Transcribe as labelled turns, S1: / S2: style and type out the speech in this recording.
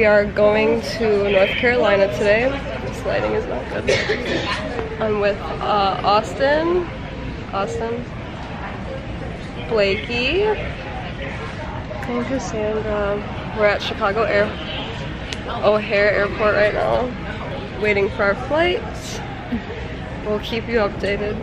S1: We are going to North Carolina today. This lighting is not good. I'm with uh, Austin, Austin, Blakey, and Cassandra. We're at Chicago Air O'Hare Airport right now, waiting for our flight. We'll keep you updated.